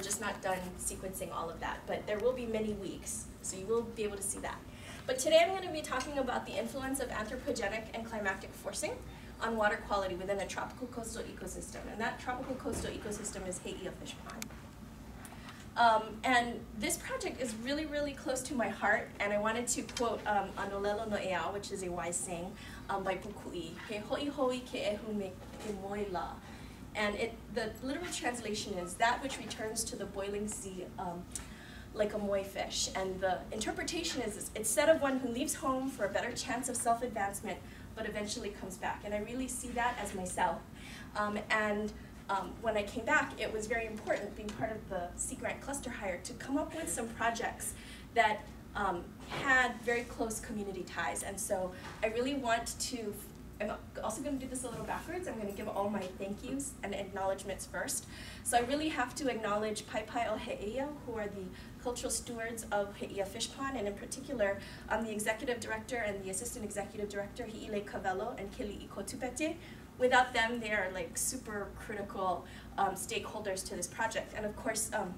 we're just not done sequencing all of that, but there will be many weeks, so you will be able to see that. But today I'm going to be talking about the influence of anthropogenic and climatic forcing on water quality within a tropical coastal ecosystem. And that tropical coastal ecosystem is He'eia Fish Pond. Um, and this project is really, really close to my heart, and I wanted to quote um, Anolelo no which is a wise saying um, by Pukui, hoi hoi ke ehu me ke moila. And it, the literal translation is that which returns to the boiling sea um, like a moi fish. And the interpretation is it's said of one who leaves home for a better chance of self-advancement, but eventually comes back. And I really see that as myself. Um, and um, when I came back, it was very important, being part of the Sea Grant Cluster Hire, to come up with some projects that um, had very close community ties. And so I really want to, I'm also going to do this a little backwards. I'm going to give all my thank yous and acknowledgments first. So I really have to acknowledge Paepae o He'eia, who are the cultural stewards of He'eia Fish Pond, and in particular, I'm the executive director and the assistant executive director, Hi'ilei Kawelo and Keli'i Kotubetey, without them, they are like super critical um, stakeholders to this project. And of course, um,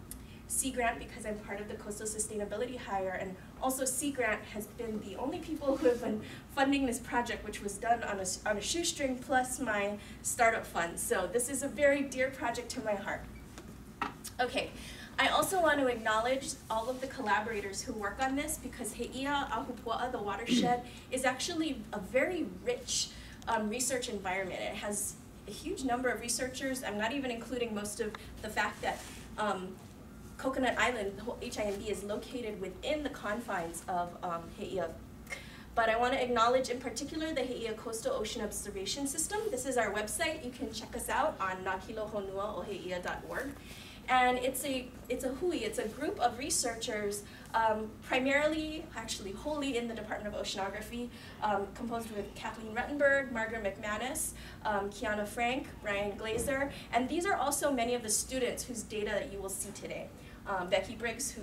Sea Grant, because I'm part of the Coastal Sustainability Hire, and also Sea Grant has been the only people who have been funding this project, which was done on a, on a shoestring plus my startup fund. So this is a very dear project to my heart. Okay, I also want to acknowledge all of the collaborators who work on this because He'eia Ahupua'a, the watershed, is actually a very rich um, research environment. It has a huge number of researchers. I'm not even including most of the fact that um, Coconut Island, the HIMB, is located within the confines of um, He'eia. But I want to acknowledge in particular the He'eia Coastal Ocean Observation System. This is our website. You can check us out on nakilohonua.org. And it's a, it's a hui, it's a group of researchers, um, primarily, actually wholly in the Department of Oceanography, um, composed with Kathleen Ruttenberg, Margaret McManus, um, Kiana Frank, Brian Glazer, and these are also many of the students whose data that you will see today. Um, Becky Briggs, who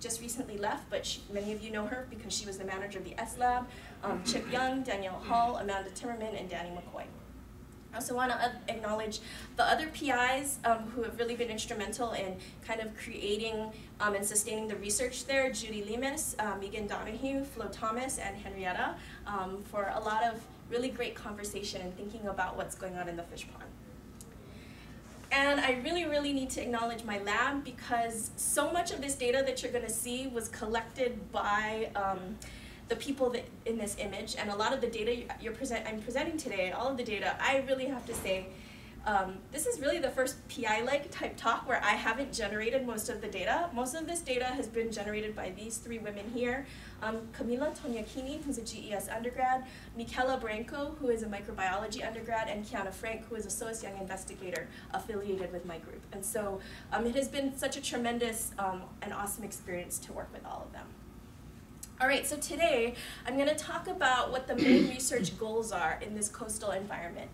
just recently left, but she, many of you know her because she was the manager of the S Lab, um, Chip Young, Danielle Hall, Amanda Timmerman, and Danny McCoy. I also want to acknowledge the other PIs um, who have really been instrumental in kind of creating um, and sustaining the research there, Judy Lemus, uh, Megan Donahue, Flo Thomas, and Henrietta, um, for a lot of really great conversation and thinking about what's going on in the fish pond. And I really, really need to acknowledge my lab because so much of this data that you're going to see was collected by um, the people that in this image. And a lot of the data you're present I'm presenting today, all of the data, I really have to say, um, this is really the first PI-like type talk where I haven't generated most of the data. Most of this data has been generated by these three women here. Um, Camila Toniakini, who's a GES undergrad, Michela Branco, who is a microbiology undergrad, and Kiana Frank, who is a SOEST Young Investigator affiliated with my group. And so um, it has been such a tremendous um, and awesome experience to work with all of them. All right, so today I'm going to talk about what the main research goals are in this coastal environment.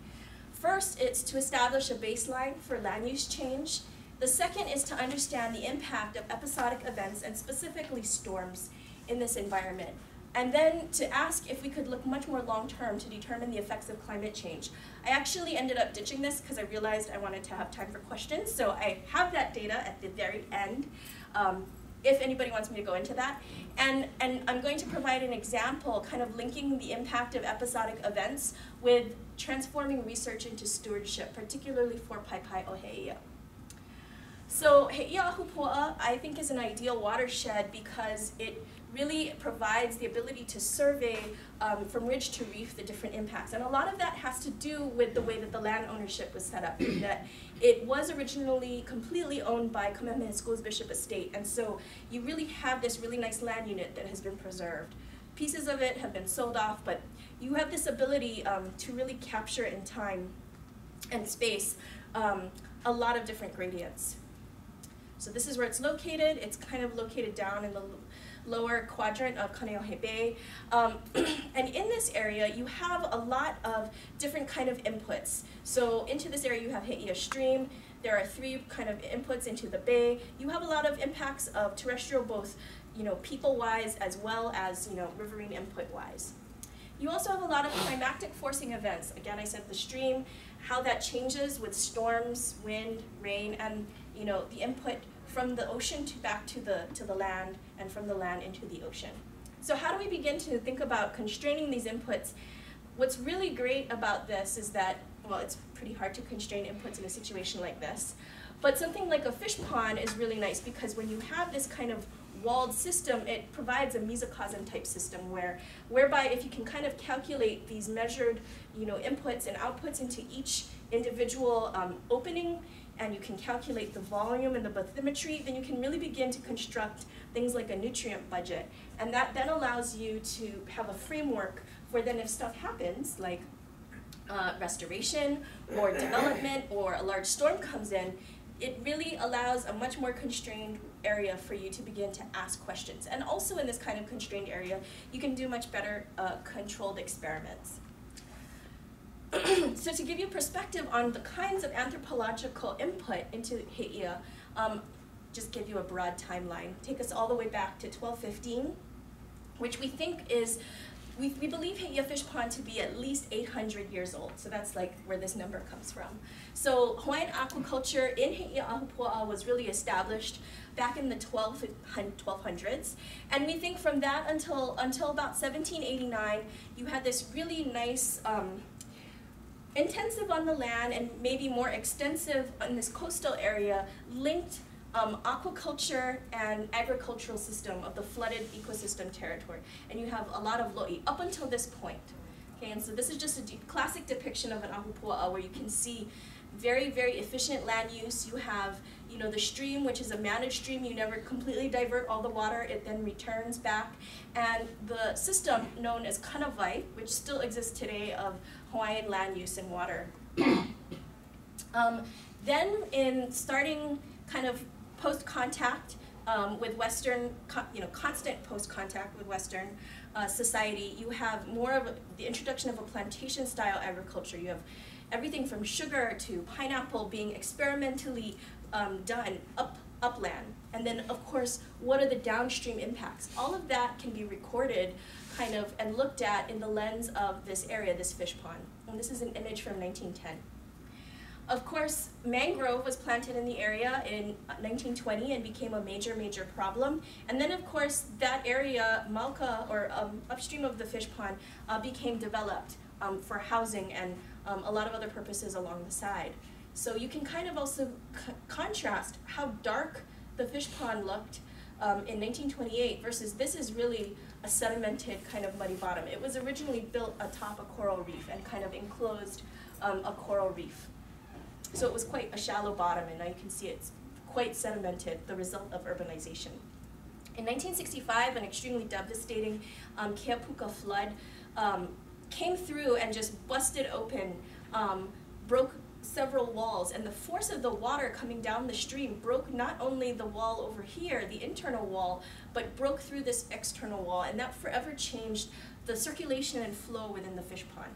First, it's to establish a baseline for land use change. The second is to understand the impact of episodic events and specifically storms in this environment. And then to ask if we could look much more long term to determine the effects of climate change. I actually ended up ditching this because I realized I wanted to have time for questions, so I have that data at the very end. Um, if anybody wants me to go into that. And, and I'm going to provide an example kind of linking the impact of episodic events with transforming research into stewardship, particularly for Pai Pai o He'eia. So He'eia Ahupua'a, I think, is an ideal watershed because it really provides the ability to survey um, from ridge to reef the different impacts. And a lot of that has to do with the way that the land ownership was set up, that it was originally completely owned by Kamehameha School's Bishop Estate. And so you really have this really nice land unit that has been preserved. Pieces of it have been sold off, but you have this ability um, to really capture in time and space um, a lot of different gradients. So this is where it's located. It's kind of located down in the lower quadrant of Kaneohe Bay. Um, and in this area, you have a lot of different kind of inputs. So into this area, you have He'eia Stream. There are three kind of inputs into the bay. You have a lot of impacts of terrestrial, both you know, people-wise as well as you know, riverine input-wise. You also have a lot of climatic forcing events. Again, I said the stream, how that changes with storms, wind, rain, and you know, the input from the ocean to back to the, to the land and from the land into the ocean. So how do we begin to think about constraining these inputs? What's really great about this is that, well, it's pretty hard to constrain inputs in a situation like this. But something like a fish pond is really nice because when you have this kind of walled system, it provides a mesocosm type system where, whereby if you can kind of calculate these measured, you know, inputs and outputs into each individual um, opening, and you can calculate the volume and the bathymetry, then you can really begin to construct things like a nutrient budget. And that then allows you to have a framework for then if stuff happens, like uh, restoration or development or a large storm comes in, it really allows a much more constrained area for you to begin to ask questions. And also in this kind of constrained area, you can do much better uh, controlled experiments. so to give you perspective on the kinds of anthropological input into He'eia, um, just give you a broad timeline. Take us all the way back to 1215, which we think is we, we believe He'eia Fish Pond to be at least 800 years old, so that's like where this number comes from. So Hawaiian aquaculture in He'eia Ahupua'a was really established back in the 12, 1200s, and we think from that until, until about 1789, you had this really nice, um, intensive on the land and maybe more extensive in this coastal area linked um, aquaculture and agricultural system of the flooded ecosystem territory. And you have a lot of lo'i up until this point. Okay, and so this is just a classic depiction of an ahupua'a where you can see very, very efficient land use. You have, you know, the stream, which is a managed stream. You never completely divert all the water. It then returns back. And the system known as kanawai, which still exists today of Hawaiian land use and water. um, then in starting kind of post-contact um, with Western, you know, constant post-contact with Western uh, society, you have more of the introduction of a plantation-style agriculture. You have everything from sugar to pineapple being experimentally um, done up upland. And then, of course, what are the downstream impacts? All of that can be recorded kind of and looked at in the lens of this area, this fish pond. And this is an image from 1910. Of course, mangrove was planted in the area in 1920 and became a major, major problem. And then, of course, that area, Mauka, or um, upstream of the fish pond, uh, became developed um, for housing and um, a lot of other purposes along the side. So you can kind of also contrast how dark the fish pond looked um, in 1928 versus this is really a sedimented kind of muddy bottom. It was originally built atop a coral reef and kind of enclosed um, a coral reef. So it was quite a shallow bottom, and now you can see it's quite sedimented, the result of urbanization. In 1965, an extremely devastating um, Keapuka flood um, came through and just busted open, um, broke several walls, and the force of the water coming down the stream broke not only the wall over here, the internal wall, but broke through this external wall, and that forever changed the circulation and flow within the fish pond.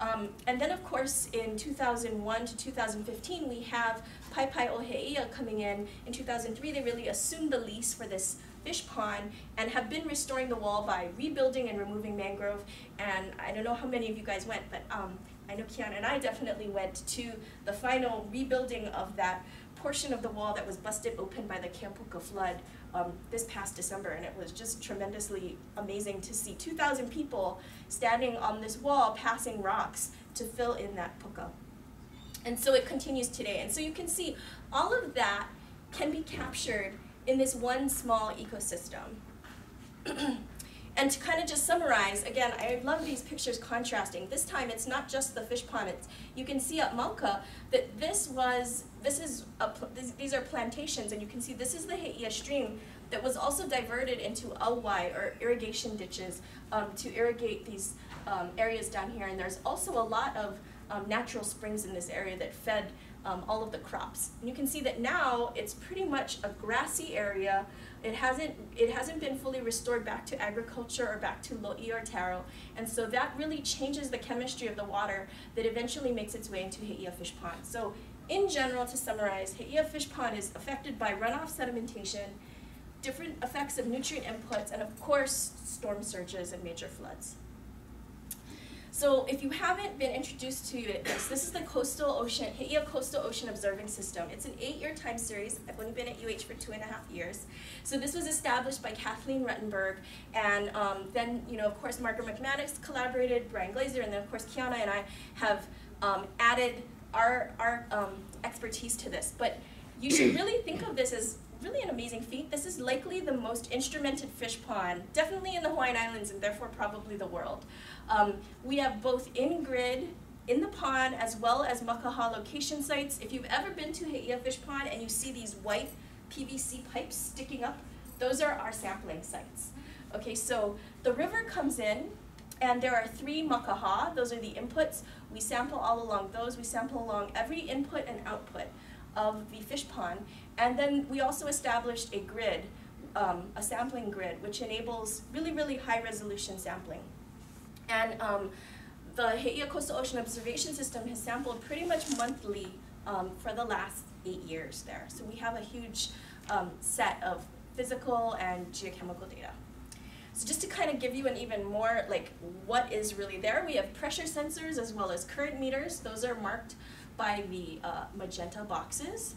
Um, and then, of course, in 2001 to 2015, we have Paepae o He'eia coming in. In 2003, they really assumed the lease for this fish pond and have been restoring the wall by rebuilding and removing mangrove. And I don't know how many of you guys went, but um, I know Kiana and I definitely went to the final rebuilding of that portion of the wall that was busted open by the Keapuka flood um, this past December, and it was just tremendously amazing to see 2,000 people standing on this wall passing rocks to fill in that puka. And so it continues today. And so you can see all of that can be captured in this one small ecosystem. and to kind of just summarize, again, I love these pictures contrasting. This time it's not just the fish pond. It's, you can see at Mauka that this was, this is, a, this, these are plantations, and you can see this is the He'eia stream that was also diverted into auwai, or irrigation ditches, um, to irrigate these um, areas down here. And there's also a lot of um, natural springs in this area that fed um, all of the crops. And you can see that now it's pretty much a grassy area. It hasn't, it hasn't been fully restored back to agriculture or back to lo'i or taro. And so that really changes the chemistry of the water that eventually makes its way into He'eia Fish Pond. So in general, to summarize, He'eia Fish Pond is affected by runoff sedimentation, different effects of nutrient inputs, and of course, storm surges and major floods. So if you haven't been introduced to this, this is the Coastal Ocean, He'eia Coastal Ocean Observing System. It's an eight-year time series. I've only been at UH for two and a half years. So this was established by Kathleen Ruttenberg, and um, then, you know, of course, Margaret McManus collaborated, Brian Glazer, and then, of course, Kiana and I have um, added our, our um, expertise to this. But you should really think of this as really an amazing feat. This is likely the most instrumented fish pond, definitely in the Hawaiian Islands and therefore probably the world. Um, we have both in-grid, in the pond, as well as Makaha location sites. If you've ever been to He'eia Fish Pond and you see these white PVC pipes sticking up, those are our sampling sites. Okay, so the river comes in, and there are three makaha, those are the inputs. We sample all along those. We sample along every input and output of the fish pond. And then we also established a grid, um, a sampling grid, which enables really, really high resolution sampling. And um, the He'eia Coastal Ocean Observation System has sampled pretty much monthly um, for the last eight years there. So we have a huge um, set of physical and geochemical data. So just to kind of give you an even more like what is really there, we have pressure sensors as well as current meters. Those are marked by the uh, magenta boxes.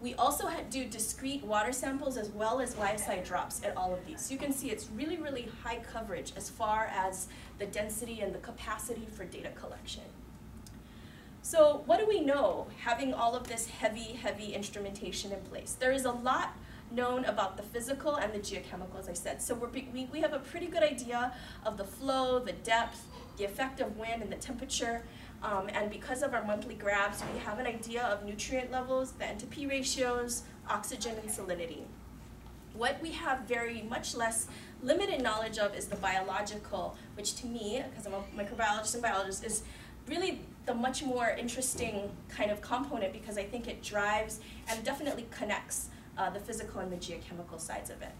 We also do discrete water samples as well as live site drops at all of these. So you can see it's really, really high coverage as far as the density and the capacity for data collection. So what do we know having all of this heavy, heavy instrumentation in place? There is a lot known about the physical and the geochemical, as I said. So we we, have a pretty good idea of the flow, the depth, the effect of wind, and the temperature. Um, and because of our monthly grabs, we have an idea of nutrient levels, the N-to-P ratios, oxygen, and salinity. What we have very much less limited knowledge of is the biological, which to me, because I'm a microbiologist and biologist, is really the much more interesting kind of component because I think it drives and definitely connects uh, the physical and the geochemical sides of it.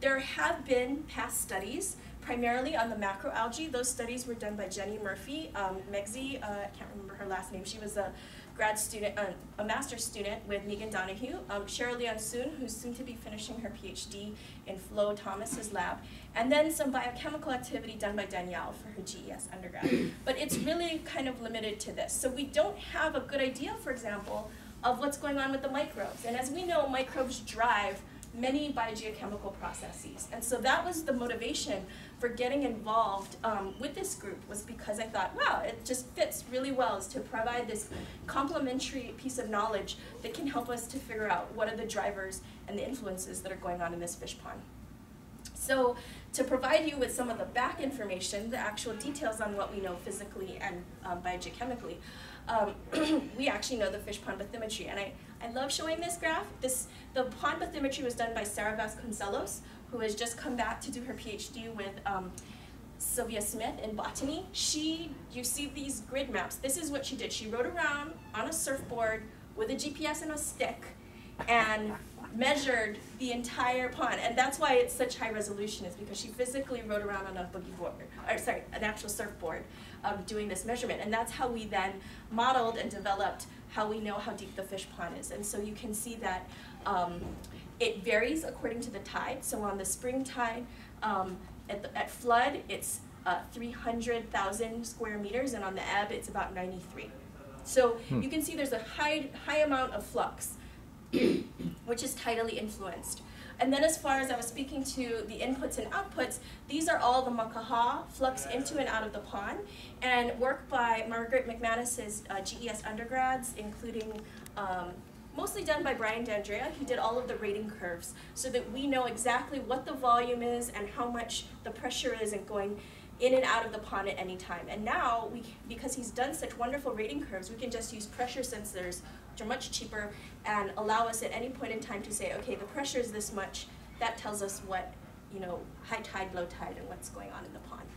There have been past studies primarily on the macroalgae. Those studies were done by Jenny Murphy. Um, Megzi, uh, I can't remember her last name, she was a grad student, uh, a master's student with Megan Donahue, um, Cheryl Leon Soon, who's soon to be finishing her PhD in Flo Thomas's lab, and then some biochemical activity done by Danielle for her GES undergrad. But it's really kind of limited to this. So we don't have a good idea, for example, of what's going on with the microbes. And as we know, microbes drive many biogeochemical processes. And so that was the motivation for getting involved um, with this group was because I thought, wow, it just fits really well is to provide this complementary piece of knowledge that can help us to figure out what are the drivers and the influences that are going on in this fish pond. So to provide you with some of the back information, the actual details on what we know physically and um, biogeochemically, um, we actually know the fish pond bathymetry. And I, I love showing this graph. This, the pond bathymetry was done by Sarah Vasconcelos, who has just come back to do her PhD with um, Celia Smith in botany. She, you see these grid maps. This is what she did. She rode around on a surfboard with a GPS and a stick and measured the entire pond. And that's why it's such high resolution is because she physically rode around on a boogie board, or sorry, an actual surfboard um, doing this measurement. And that's how we then modeled and developed how we know how deep the fish pond is. And so you can see that um, it varies according to the tide. So on the spring tide, um, at, the, at flood, it's uh, 300,000 square meters, and on the ebb, it's about 93. So hmm. you can see there's a high, high amount of flux, which is tidally influenced. And then as far as I was speaking to the inputs and outputs, these are all the makaha, flux into and out of the pond, and work by Margaret McManus's uh, GES undergrads, including um, mostly done by Brian D'Andrea. He did all of the rating curves so that we know exactly what the volume is and how much the pressure is and going in and out of the pond at any time. And now, we, because he's done such wonderful rating curves, we can just use pressure sensors, much cheaper, and allow us at any point in time to say, okay, the pressure is this much. That tells us what, you know, high tide, low tide, and what's going on in the pond.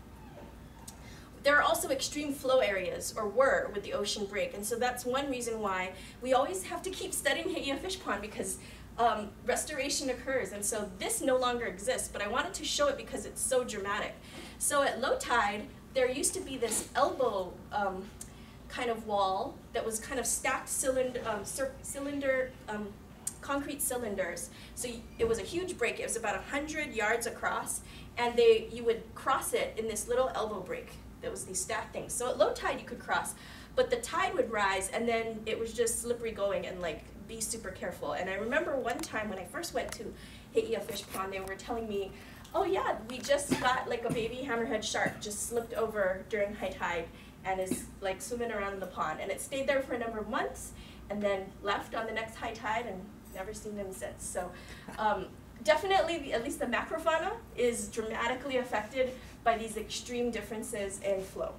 There are also extreme flow areas, or were, with the ocean break, and so that's one reason why we always have to keep studying He'eia Fish Pond because um, restoration occurs, and so this no longer exists, but I wanted to show it because it's so dramatic. So at low tide, there used to be this elbow um, kind of wall that was kind of stacked cylinder, um, cylinder um, concrete cylinders. So it was a huge break. It was about 100 yards across, and they you would cross it in this little elbow break that was these stacked things. So at low tide you could cross, but the tide would rise and then it was just slippery going and like be super careful. And I remember one time when I first went to He'eia Fish Pond, they were telling me, oh yeah, we just got like a baby hammerhead shark just slipped over during high tide and is like swimming around in the pond. And it stayed there for a number of months and then left on the next high tide and never seen them since. So um, definitely, the, at least the macrofauna is dramatically affected by these extreme differences in flow.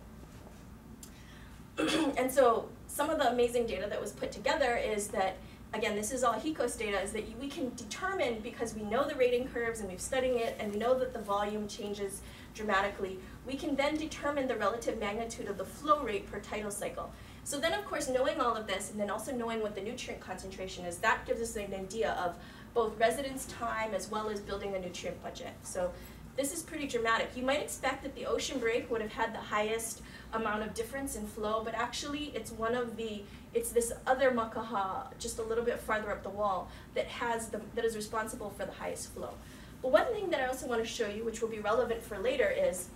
and so some of the amazing data that was put together is that again, this is all HECOAST data, is that we can determine, because we know the rating curves and we've studied it, and we know that the volume changes dramatically, we can then determine the relative magnitude of the flow rate per tidal cycle. So then, of course, knowing all of this, and then also knowing what the nutrient concentration is, that gives us an idea of both residence time as well as building a nutrient budget. So this is pretty dramatic. You might expect that the ocean break would have had the highest amount of difference in flow, but actually it's one of the, it's this other makaha just a little bit farther up the wall that has the, that is responsible for the highest flow. But one thing that I also want to show you, which will be relevant for later, is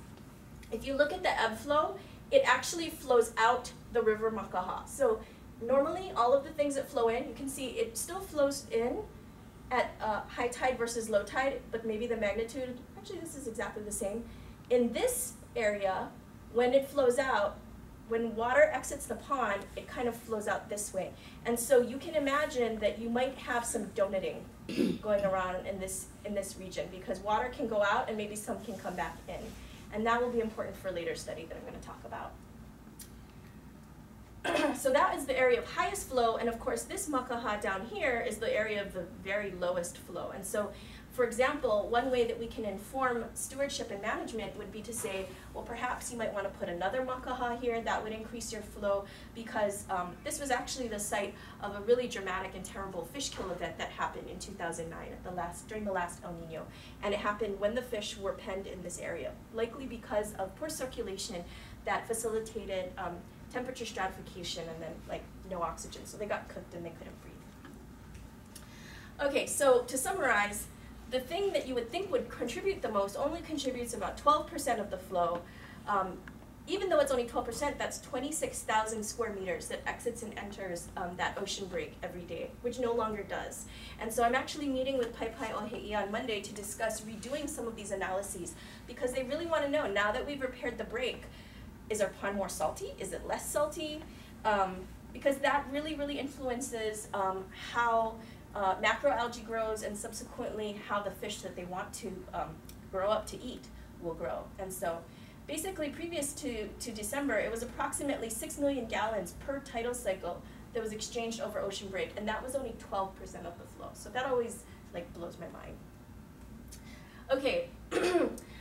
if you look at the ebb flow, it actually flows out the river Makaha. So normally all of the things that flow in, you can see it still flows in at uh, high tide versus low tide, but maybe the magnitude, actually this is exactly the same. In this area, when it flows out, when water exits the pond, it kind of flows out this way. And so you can imagine that you might have some donating going around in this, in this region because water can go out and maybe some can come back in. And that will be important for later study that I'm going to talk about. so that is the area of highest flow, and of course this makaha down here is the area of the very lowest flow. And so, for example, one way that we can inform stewardship and management would be to say, well, perhaps you might want to put another makaha here, that would increase your flow, because um, this was actually the site of a really dramatic and terrible fish kill event that happened in 2009, at the last, during the last El Nino. And it happened when the fish were penned in this area, likely because of poor circulation that facilitated um, temperature stratification and then like no oxygen. So they got cooked and they couldn't breathe. Okay, so to summarize, the thing that you would think would contribute the most only contributes about 12% of the flow. Um, even though it's only 12%, that's 26,000 square meters that exits and enters um, that ocean break every day, which no longer does. And so I'm actually meeting with Paepae o He'eia on Monday to discuss redoing some of these analyses because they really want to know, now that we've repaired the break, is our pond more salty? Is it less salty? Um, because that really, really influences um, how uh, macroalgae grows and subsequently how the fish that they want to um, grow up to eat will grow. And so basically previous to, to December, it was approximately 6 million gallons per tidal cycle that was exchanged over ocean break, and that was only 12% of the flow. So that always like blows my mind. Okay,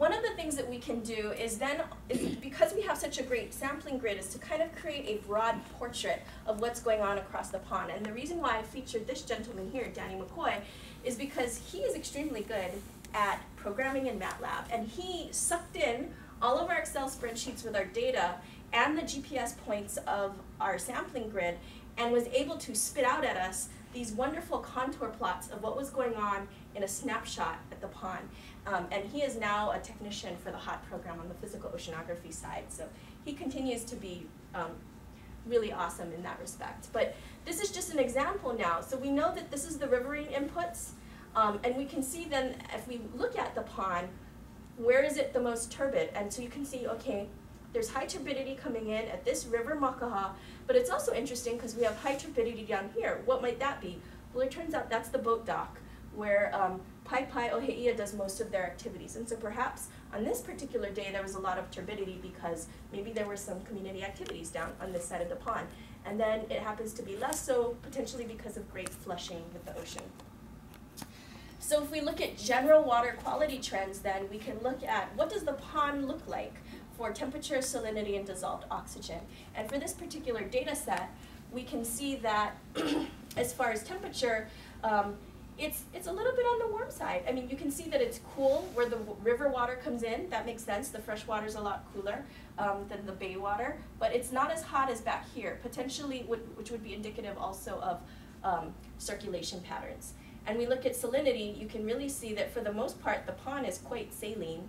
one of the things that we can do is then, is because we have such a great sampling grid, is to kind of create a broad portrait of what's going on across the pond. And the reason why I featured this gentleman here, Danny McCoy, is because he is extremely good at programming in MATLAB. And he sucked in all of our Excel spreadsheets with our data and the GPS points of our sampling grid and was able to spit out at us these wonderful contour plots of what was going on in a snapshot at the pond. Um, and he is now a technician for the HOT program on the physical oceanography side. So he continues to be um, really awesome in that respect. But this is just an example now. So we know that this is the riverine inputs. Um, and we can see then, if we look at the pond, where is it the most turbid? And so you can see, okay, there's high turbidity coming in at this river Makaha, but it's also interesting because we have high turbidity down here. What might that be? Well, it turns out that's the boat dock where um, Paepae o He'eia does most of their activities. And so perhaps on this particular day there was a lot of turbidity because maybe there were some community activities down on this side of the pond. And then it happens to be less so potentially because of great flushing with the ocean. So if we look at general water quality trends then we can look at what does the pond look like for temperature, salinity, and dissolved oxygen. And for this particular data set, we can see that as far as temperature, um, it's, it's a little bit on the warm side. I mean, you can see that it's cool where the river water comes in. That makes sense. The fresh water is a lot cooler um, than the bay water. But it's not as hot as back here, potentially, which would be indicative also of um, circulation patterns. And we look at salinity, you can really see that for the most part, the pond is quite saline.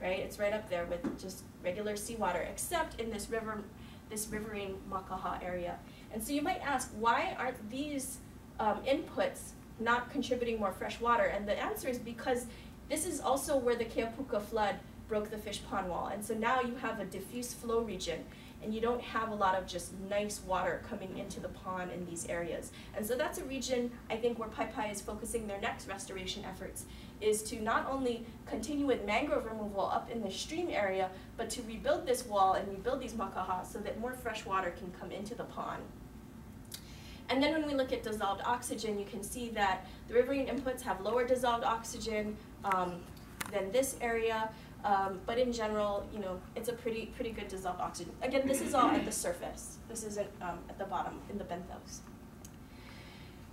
right? It's right up there with just regular seawater, except in this river, this riverine Makaha area. And so you might ask, why aren't these um, inputs not contributing more fresh water? And the answer is because this is also where the Keapuka flood broke the fish pond wall. And so now you have a diffuse flow region and you don't have a lot of just nice water coming into the pond in these areas. And so that's a region I think where Paepae is focusing their next restoration efforts is to not only continue with mangrove removal up in the stream area, but to rebuild this wall and rebuild these makaha so that more fresh water can come into the pond. And then when we look at dissolved oxygen, you can see that the riverine inputs have lower dissolved oxygen um, than this area. Um, but in general, you know, it's a pretty pretty good dissolved oxygen. Again, this is all at the surface. This isn't um, at the bottom in the benthos.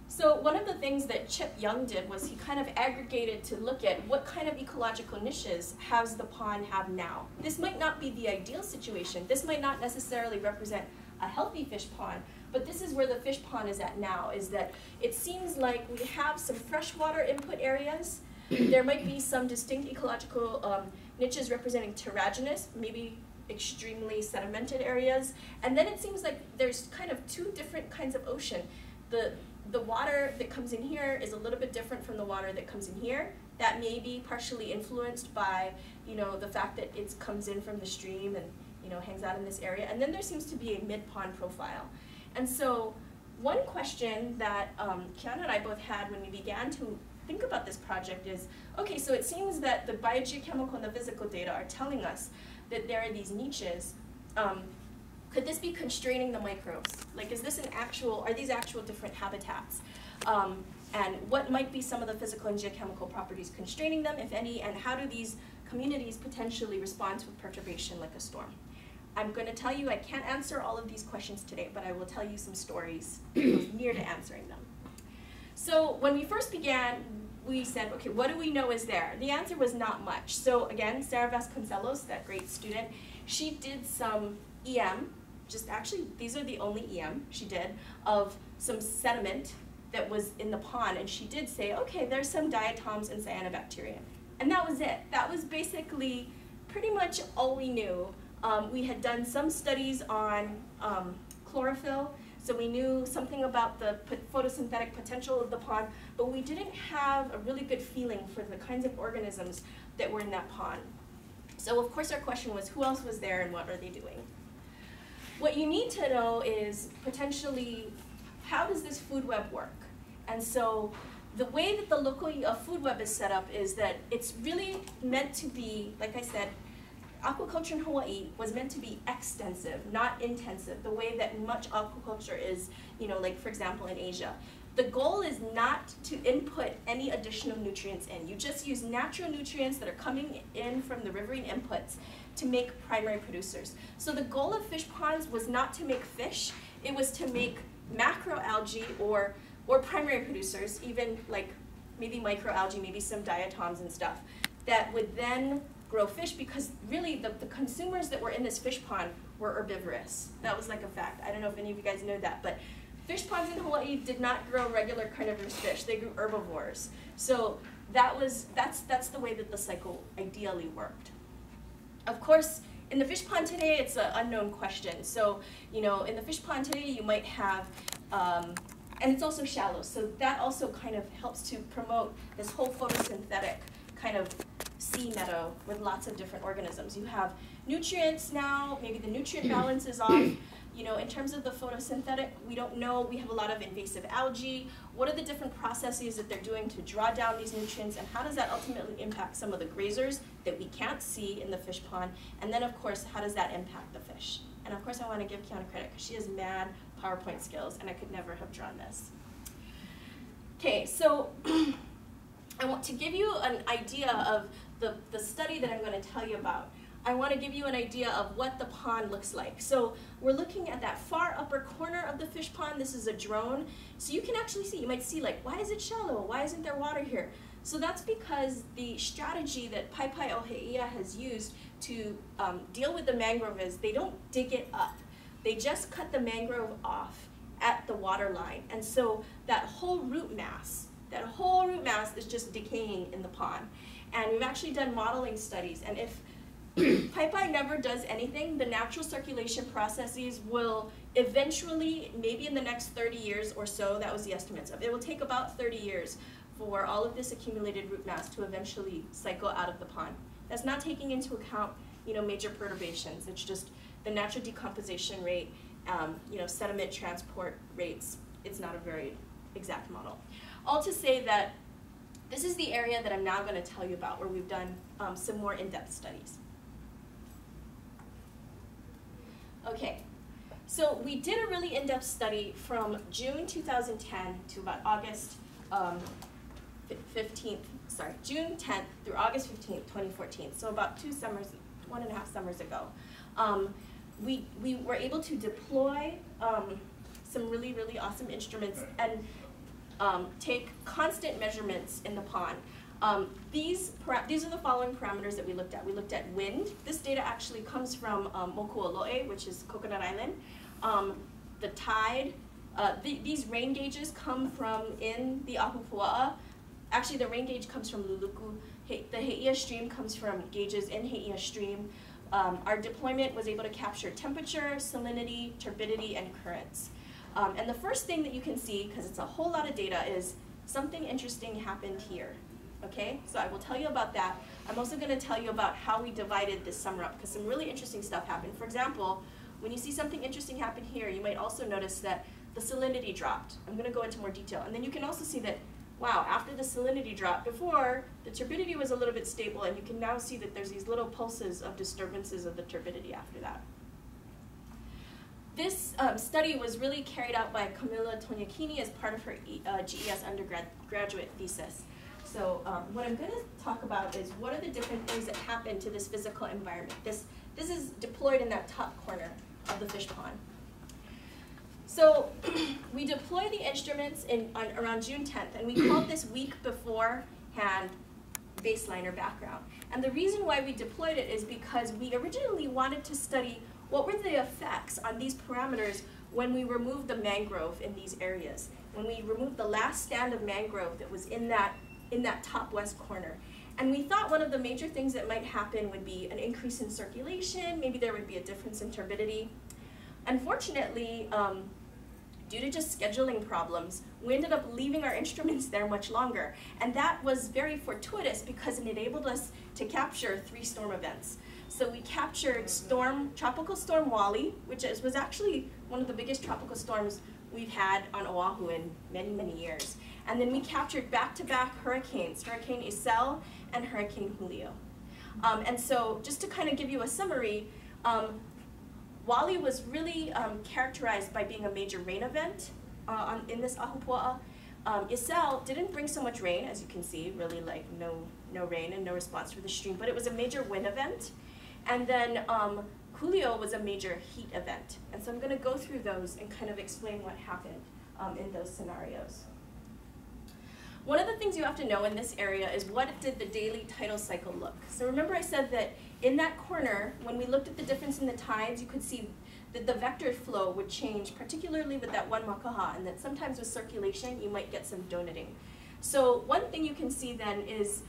So one of the things that Chip Young did was he kind of aggregated to look at what kind of ecological niches has the pond have now. This might not be the ideal situation. This might not necessarily represent a healthy fish pond, but this is where the fish pond is at now, is that it seems like we have some freshwater input areas. there might be some distinct ecological um, niches representing terrigenous, maybe extremely sedimented areas. And then it seems like there's kind of two different kinds of ocean. The, the water that comes in here is a little bit different from the water that comes in here. That may be partially influenced by, you know, the fact that it comes in from the stream and, you know, hangs out in this area. And then there seems to be a mid-pond profile. And so one question that um, Kiana and I both had when we began to think about this project is, okay, so it seems that the biogeochemical and the physical data are telling us that there are these niches. Um, could this be constraining the microbes? Like, is this an actual, are these actual different habitats? Um, and what might be some of the physical and geochemical properties constraining them, if any, and how do these communities potentially respond to a perturbation like a storm? I'm going to tell you I can't answer all of these questions today, but I will tell you some stories near to answering them. So when we first began, we said, okay, what do we know is there? The answer was not much. So again, Sarah Vasconcelos, that great student, she did some EM, just actually, these are the only EM she did, of some sediment that was in the pond, and she did say, okay, there's some diatoms and cyanobacteria. And that was it. That was basically pretty much all we knew. Um, we had done some studies on um, chlorophyll, so we knew something about the photosynthetic potential of the pond, but we didn't have a really good feeling for the kinds of organisms that were in that pond. So of course our question was, who else was there and what are they doing? What you need to know is potentially, how does this food web work? And so the way that the local uh, food web is set up is that it's really meant to be, like I said, aquaculture in Hawaii was meant to be extensive, not intensive, the way that much aquaculture is, you know, like for example in Asia. The goal is not to input any additional nutrients in. You just use natural nutrients that are coming in from the riverine inputs to make primary producers. So the goal of fish ponds was not to make fish, it was to make macroalgae or, or primary producers, even like maybe microalgae, maybe some diatoms and stuff, that would then grow fish because really the, the consumers that were in this fish pond were herbivorous. That was like a fact. I don't know if any of you guys know that, but fish ponds in Hawaii did not grow regular carnivorous fish. They grew herbivores. So that was that's that's the way that the cycle ideally worked. Of course, in the fish pond today, it's an unknown question. So, you know, in the fish pond today, you might have, um, and it's also shallow, so that also kind of helps to promote this whole photosynthetic kind of sea meadow with lots of different organisms. You have nutrients now, maybe the nutrient mm. balance is off. You know, in terms of the photosynthetic, we don't know. We have a lot of invasive algae. What are the different processes that they're doing to draw down these nutrients, and how does that ultimately impact some of the grazers that we can't see in the fish pond? And then, of course, how does that impact the fish? And of course, I want to give Kiana credit because she has mad PowerPoint skills, and I could never have drawn this. Okay, so I want to give you an idea of the, the study that I'm going to tell you about, I want to give you an idea of what the pond looks like. So we're looking at that far upper corner of the fish pond. This is a drone. So you can actually see, you might see like, why is it shallow? Why isn't there water here? So that's because the strategy that Paepae o He'eia has used to um, deal with the mangrove is they don't dig it up. They just cut the mangrove off at the water line. And so that whole root mass, that whole root mass is just decaying in the pond. And we've actually done modeling studies. And if pipeline never does anything. The natural circulation processes will eventually, maybe in the next 30 years or so, that was the estimates of, it will take about 30 years for all of this accumulated root mass to eventually cycle out of the pond. That's not taking into account, you know, major perturbations. It's just the natural decomposition rate, um, you know, sediment transport rates. It's not a very exact model. All to say that this is the area that I'm now going to tell you about where we've done um, some more in-depth studies. Okay, so we did a really in-depth study from June 2010 to about August um, 15th, sorry, June 10th through August 15th, 2014. So about two summers, one and a half summers ago. Um, we, we were able to deploy um, some really, really awesome instruments and um, take constant measurements in the pond. Um, these, these are the following parameters that we looked at. We looked at wind. This data actually comes from um, which is Coconut Island. Um, the tide. Uh, these rain gauges come from in the Ahupua'a. Actually, the rain gauge comes from Luluku. He, the He'eia stream comes from gauges in He'eia stream. Um, our deployment was able to capture temperature, salinity, turbidity, and currents. Um, and the first thing that you can see, because it's a whole lot of data, is something interesting happened here. Okay, so I will tell you about that. I'm also going to tell you about how we divided this summer up, because some really interesting stuff happened. For example, when you see something interesting happen here, you might also notice that the salinity dropped. I'm going to go into more detail. And then you can also see that, wow, after the salinity dropped, before, the turbidity was a little bit stable, and you can now see that there's these little pulses of disturbances of the turbidity after that. This um, study was really carried out by Camilla Toniachini as part of her uh, GES undergraduate thesis. So um, what I'm going to talk about is what are the different things that happen to this physical environment. This, this is deployed in that top corner of the fish pond. So we deploy the instruments in on, around June 10th, and we called this week beforehand baseline or background. And the reason why we deployed it is because we originally wanted to study what were the effects on these parameters when we removed the mangrove in these areas? When we removed the last stand of mangrove that was in that, in that top west corner. And we thought one of the major things that might happen would be an increase in circulation, maybe there would be a difference in turbidity. Unfortunately, um, due to just scheduling problems, we ended up leaving our instruments there much longer. And that was very fortuitous because it enabled us to capture three storm events. So we captured storm, tropical storm Wali, which is, was actually one of the biggest tropical storms we've had on Oahu in many, many years. And then we captured back-to-back -back hurricanes, Hurricane Iselle and Hurricane Julio. Um, and so just to kind of give you a summary, um, Wali was really um, characterized by being a major rain event uh, on, in this Ahupua'a. Um, Iselle didn't bring so much rain, as you can see, really like no, no rain and no response for the stream, but it was a major wind event. And then um, Julio was a major heat event. And so I'm going to go through those and kind of explain what happened um, in those scenarios. One of the things you have to know in this area is what did the daily tidal cycle look? So remember I said that in that corner, when we looked at the difference in the tides, you could see that the vector flow would change, particularly with that one makaha, and that sometimes with circulation, you might get some donating. So one thing you can see then is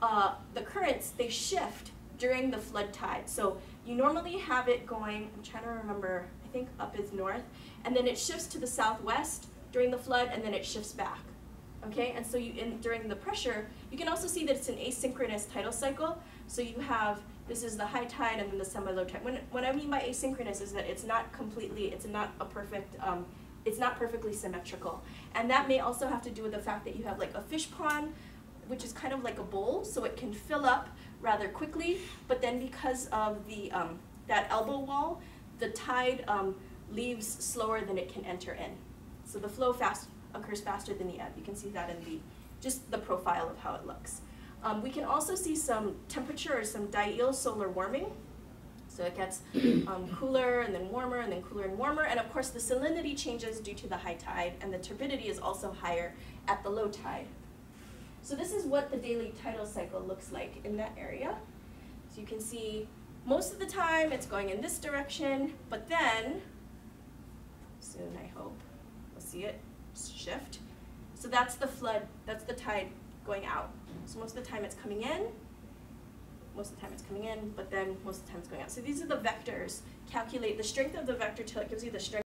uh, the currents, they shift during the flood tide. So you normally have it going, I'm trying to remember, I think up is north, and then it shifts to the southwest during the flood, and then it shifts back. Okay, and so you in, during the pressure, you can also see that it's an asynchronous tidal cycle. So you have, this is the high tide and then the semi-low tide. When, what I mean by asynchronous is that it's not completely, it's not a perfect, um, it's not perfectly symmetrical. And that may also have to do with the fact that you have like a fish pond, which is kind of like a bowl, so it can fill up rather quickly, but then because of the um, that elbow wall, the tide um, leaves slower than it can enter in. So the flow fast occurs faster than the ebb. You can see that in the just the profile of how it looks. Um, we can also see some temperature or some diel solar warming. So it gets um, cooler and then warmer and then cooler and warmer. And of course the salinity changes due to the high tide and the turbidity is also higher at the low tide. So this is what the daily tidal cycle looks like in that area. So you can see most of the time it's going in this direction, but then, soon I hope, we'll see it shift. So that's the flood, that's the tide going out. So most of the time it's coming in, most of the time it's coming in, but then most of the time it's going out. So these are the vectors. Calculate the strength of the vector till it gives you the strength